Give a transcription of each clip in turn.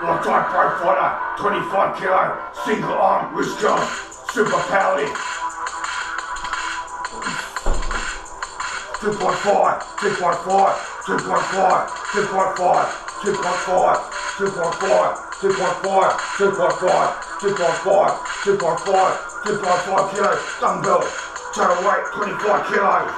Muay Thai pro fighter, 25 kilo, single arm, wrist guard, super powerlifting. 2.5, 2.5, 2.5, 2.5, 2.5, 2.5, 2.5, 2.5, 2.5, 2.5, 2.5 kilos, dumbbell, total weight 25 kilos.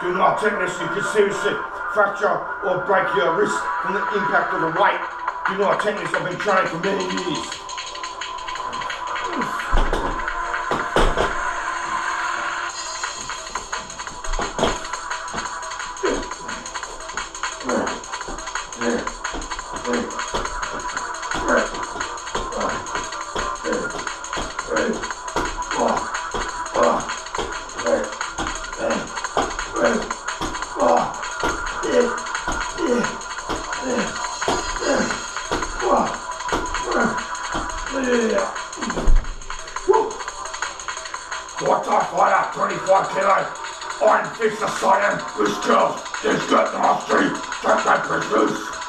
Do not take this, you can seriously fracture or break your wrist from the impact of the weight. You know, I tell you, I've been trying for many years. Yeah. Yeah. Woo. Water for kilos, 24 kilo. Iron Fists of Siam, which kills, this get nasty, that they produce.